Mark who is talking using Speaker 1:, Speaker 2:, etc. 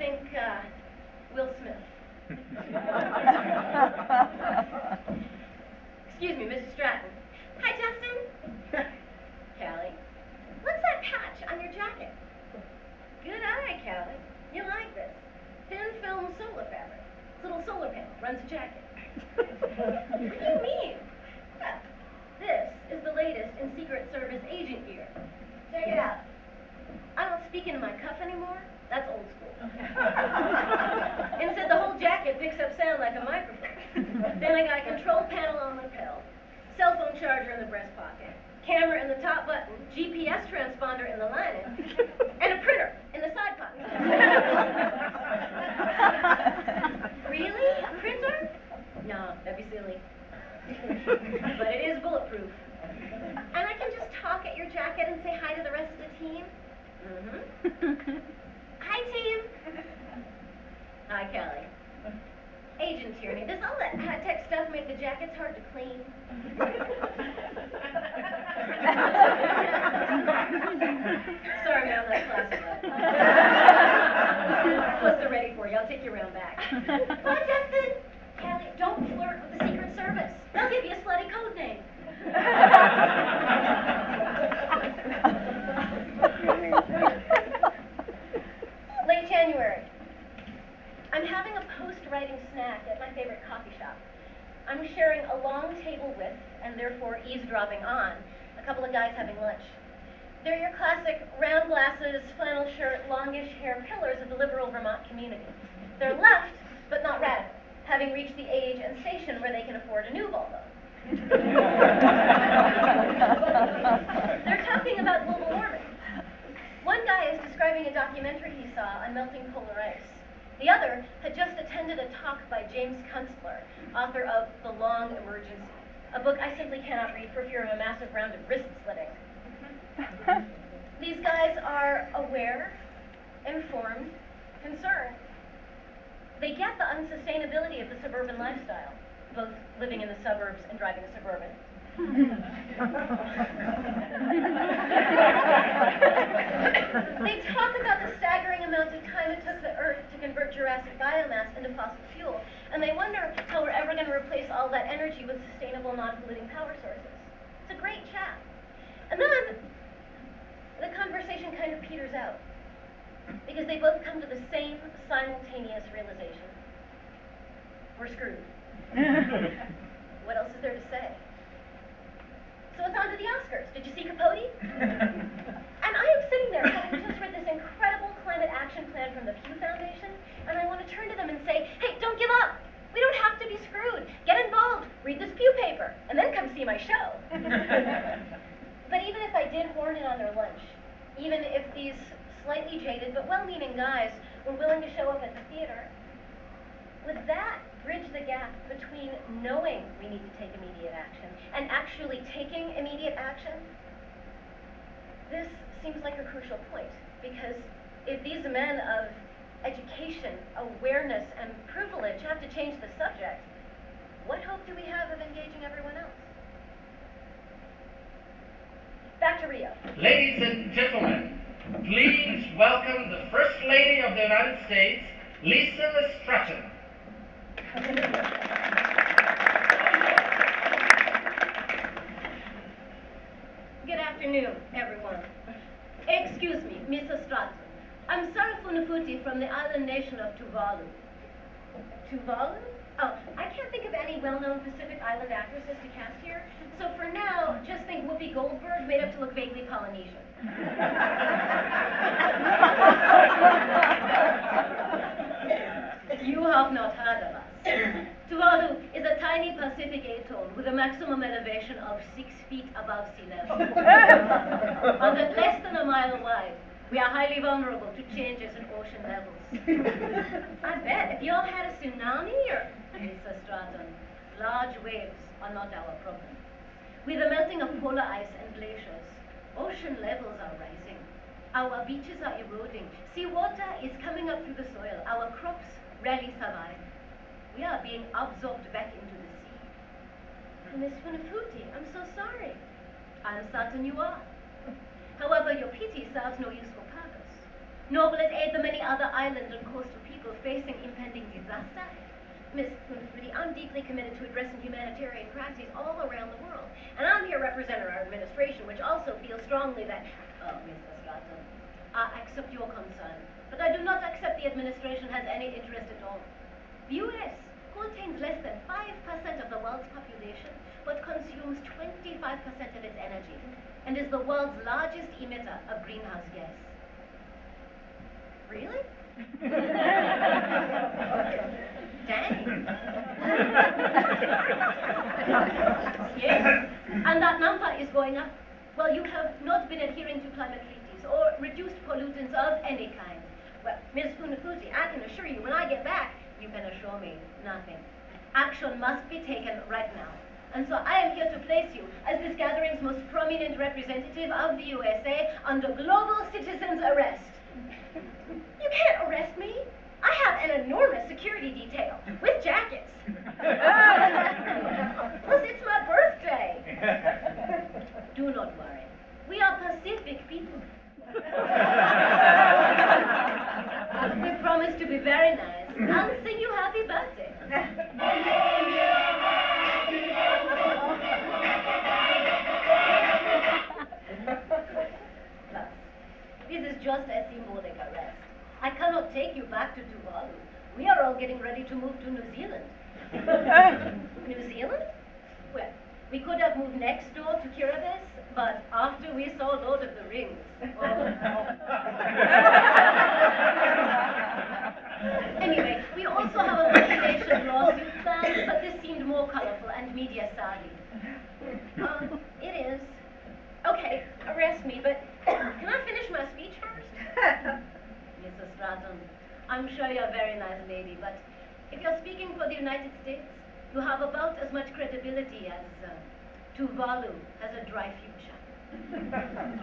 Speaker 1: Think, uh, Will Smith. Excuse me, Mrs. Stratton. Hi, Justin. Callie. What's that patch on your jacket? Good eye, Callie. You like this. Thin film solar fabric. Little solar panel runs the jacket. what do you mean? Well, this is the latest in Secret Service agent gear. Check it out. I don't speak into my cuff anymore. That's old school. Instead, the whole jacket picks up sound like a microphone. then I got a control panel on my lapel, cell phone charger in the breast pocket, camera in the top button, GPS transponder in the lining, and a printer in the side pocket. really? A printer? No, that'd be silly. but it is bulletproof. And I can just talk at your jacket and say hi to the rest of the team? Mm-hmm. Hi, team. Hi, Kelly. Agent tyranny. Does all that stuff make the jackets hard to clean? Sorry, ma'am, that's classified. Plus, they're ready for you. I'll take you around back. What, Justin? Kelly, don't flirt with the Secret Service. They'll give you a slutty code name. Late January. I'm having a post-writing snack at my favorite coffee shop. I'm sharing a long table with, and therefore eavesdropping on, a couple of guys having lunch. They're your classic round glasses, flannel shirt, longish hair pillars of the liberal Vermont community. They're left, but not radical, having reached the age and station where they can afford a new Volvo. They're talking about global warming. One guy is describing a documentary he saw on melting polar ice. The other had just attended a talk by James Kunstler, author of The Long Emergency, a book I simply cannot read for fear of a massive round of wrist slitting. These guys are aware, informed, concerned. They get the unsustainability of the suburban lifestyle, both living in the suburbs and driving a suburban. they talk about the staggering amount of time it took the Earth to convert Jurassic biomass into fossil fuel, and they wonder how we're ever going to replace all that energy with sustainable, non-polluting power sources. It's a great chat. And then the conversation kind of peters out because they both come to the same simultaneous realization. We're screwed. what else is there to say? So it's on to the Oscars. Did you see Capote? and I am sitting there having just read this incredible climate action plan from the Pew Foundation, and I want to turn to them and say, hey, don't give up. We don't have to be screwed. Get involved. Read this Pew paper, and then come see my show. but even if I did horn in on their lunch, even if these slightly jaded but well-meaning guys were willing to show up at the theater, would that bridge the gap between knowing we need to take immediate action and actually taking immediate action? This seems like a crucial point because if these men of education, awareness, and privilege have to change the subject, what hope do we have of engaging everyone else? Back to Rio.
Speaker 2: Ladies and gentlemen, please welcome the First Lady of the United States, Lisa Stratton.
Speaker 1: Good afternoon, everyone. Excuse me, Mr. Stratton. I'm Sarah Funafuti from the island nation of Tuvalu. Tuvalu? Oh, I can't think of any well-known Pacific Island actresses to cast here, so for now, just think Whoopi Goldberg made up to look vaguely Polynesian. you have not heard of us. Tuvalu is a tiny Pacific atoll with a maximum elevation of six feet above sea level. and at less than a mile wide, we are highly vulnerable to changes in ocean levels. I bet if you all had a tsunami or Mr. Stratton, large waves are not our problem. With the melting of polar ice and glaciers, ocean levels are rising. Our beaches are eroding. Seawater is coming up through the soil. Our crops rarely survive. We are being absorbed back into the sea. Miss Funafuti, I'm so sorry. I'm certain you are. However, your pity serves no. Nor will it aid the many other island and coastal people facing impending disaster. Ms. Moonfree, I'm deeply committed to addressing humanitarian crises all around the world. And I'm here representing our administration, which also feels strongly that, oh. Stratton, I accept your concern, but I do not accept the administration has any interest at all. The U.S. contains less than 5% of the world's population, but consumes 25% of its energy, and is the world's largest emitter of greenhouse gas. Really? Dang. yes, and that number is going up. Well, you have not been adhering to climate treaties or reduced pollutants of any kind. Well, Ms. Funafuti, I can assure you, when I get back, you can assure me nothing. Action must be taken right now. And so I am here to place you as this gathering's most prominent representative of the USA under global citizens arrest. You can't arrest me. I have an enormous security detail with jackets. Plus, it's my birthday. Do not worry. We are Pacific people. we promise to be very nice and sing you happy birthday. Plus, this is just a symbolic arrest. I cannot take you back to Tuvalu. We are all getting ready to move to New Zealand. New Zealand? Well, we could have moved next door to Kiribati, but after we saw Lord of the Rings. oh. anyway, we also have a litigation lawsuit planned, but this seemed more colorful and media savvy. Um, it is. Okay, arrest me, but can I finish my speech first? Mrs. Stratton, I'm sure you're a very nice lady, but if you're speaking for the United States, you have about as much credibility as uh, Tuvalu has a dry future.